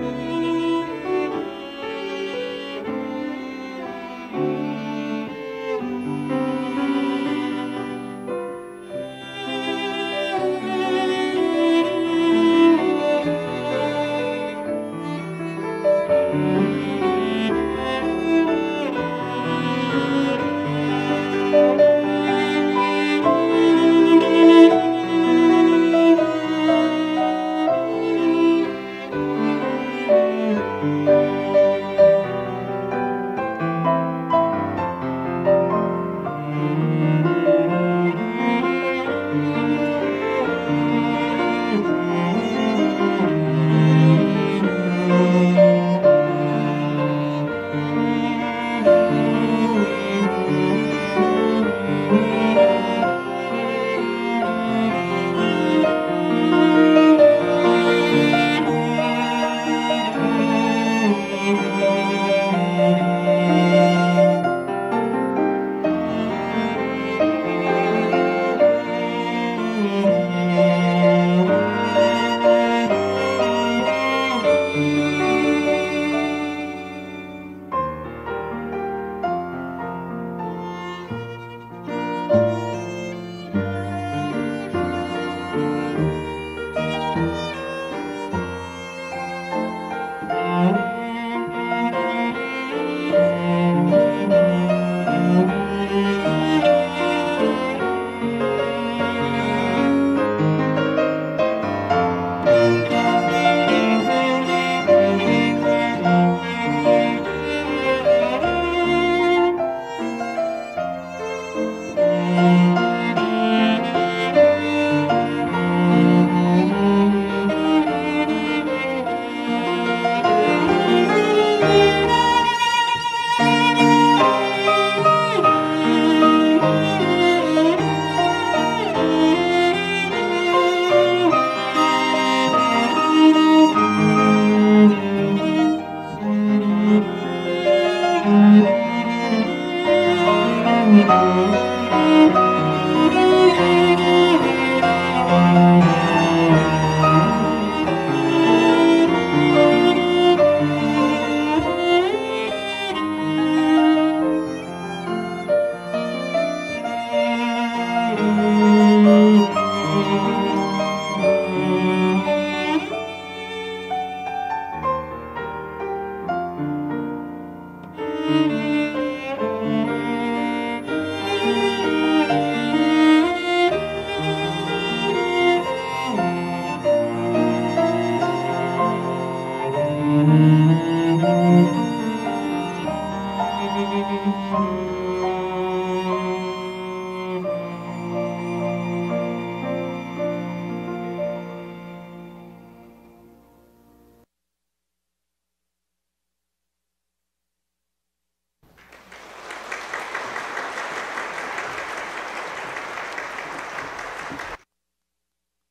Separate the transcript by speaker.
Speaker 1: thank you lòng Música